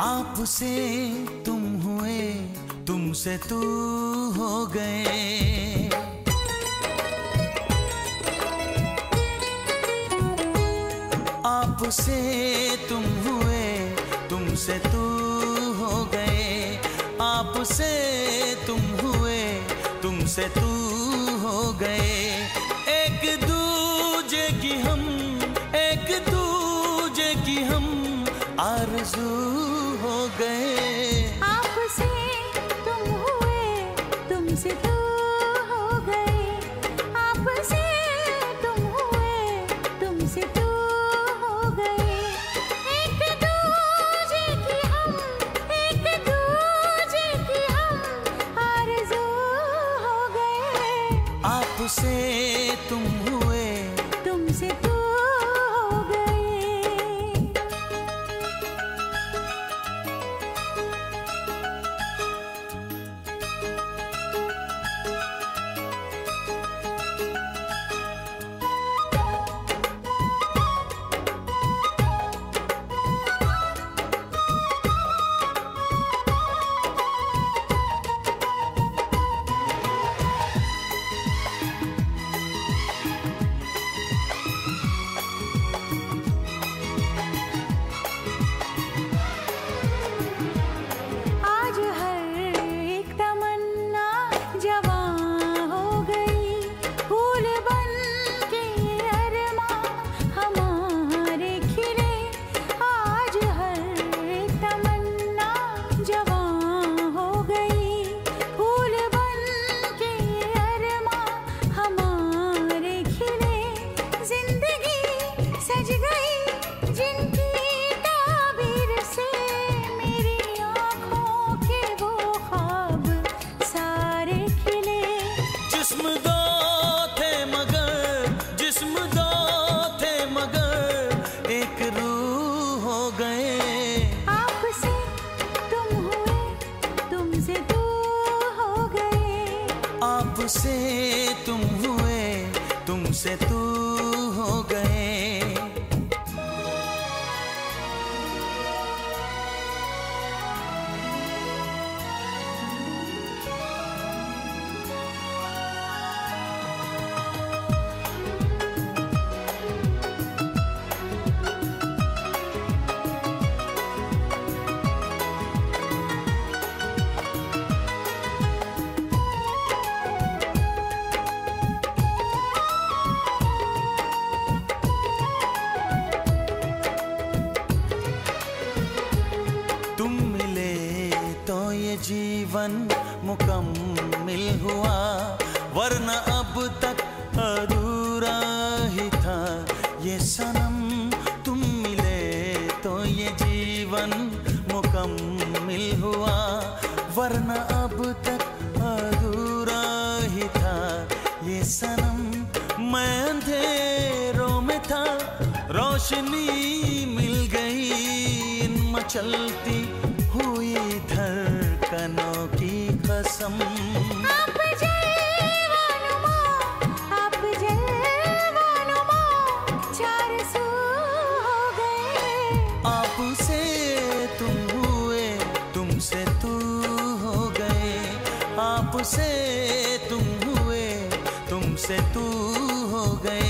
आपसे तुम हुए, तुमसे तू हो गए। आपसे तुम हुए, तुमसे तू हो गए। आपसे तुम हुए, तुमसे तू हो गए। तुम हुए तुमसे तू आपसे तुम हुए तुमसे तू जीवन मुकम्मिल हुआ, वरना अब तक अधूरा ही था। ये सनम तुम मिले तो ये जीवन मुकम्मिल हुआ, वरना अब तक अधूरा ही था। ये सनम मैं अंधेरों में था, रोशनी मिल गई, इन मचलती कसम। आप जलवानुमा आप जलवानुमा चार सू गए। आपसे तुम हुए तुमसे तू हो गए। आपसे तुम हुए तुमसे तू हो गए।